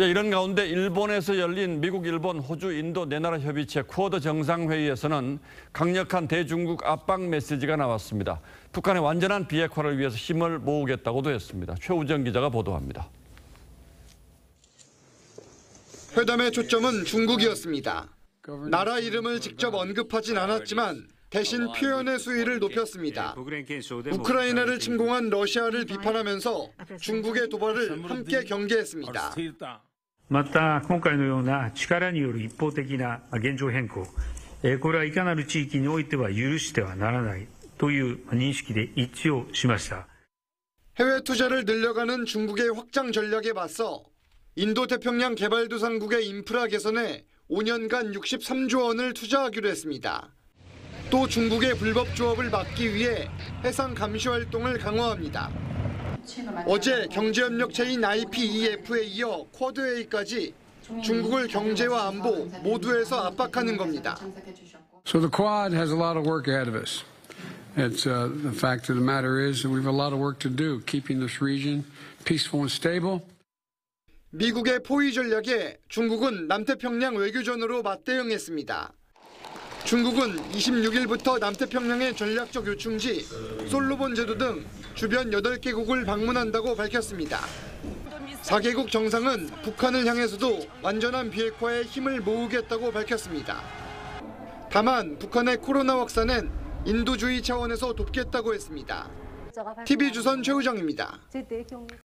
예, 이런 가운데 일본에서 열린 미국, 일본, 호주, 인도 네 나라 협의체 쿼드 정상회의에서는 강력한 대중국 압박 메시지가 나왔습니다. 북한의 완전한 비핵화를 위해서 힘을 모으겠다고도 했습니다. 최우정 기자가 보도합니다. 회담의 초점은 중국이었습니다. 나라 이름을 직접 언급하진 않았지만 대신 표현의 수위를 높였습니다. 우크라이나를 침공한 러시아를 비판하면서 중국의 도발을 함께 경계했습니다. また、今回のような力による一方的な現状変更、えーこれはいかなる地域においては許してはならないという認識で一致をしました。 해외 투자를 늘려가는 중국의 확장 전략에 맞서 인도 태평양 개발도상국의 인프라 개선에 5년간 63조 원을 투자하기로 했습니다. 또 중국의 불법 조업을 막기 위해 해상 감시 활동을 강화합니다. 어제 경제협력체인 IPEF에 이어 쿼드회의까지 중국을 경제와 안보 모두에서 압박하는 겁니다. So the Quad has a lot of work ahead of us. It's uh, the fact of the matter is we have a lot of work to do keeping this region peaceful and stable. 미국의 포위 전략에 중국은 남태평양 외교전으로 맞대응했습니다. 중국은 26일부터 남태평양의 전략적 요충지 솔로몬 제도 등 주변 8개국을 방문한다고 밝혔습니다. 4개국 정상은 북한을 향해서도 완전한 비핵화에 힘을 모으겠다고 밝혔습니다. 다만 북한의 코로나 확산은 인도주의 차원에서 돕겠다고 했습니다. TV조선 최우정입니다.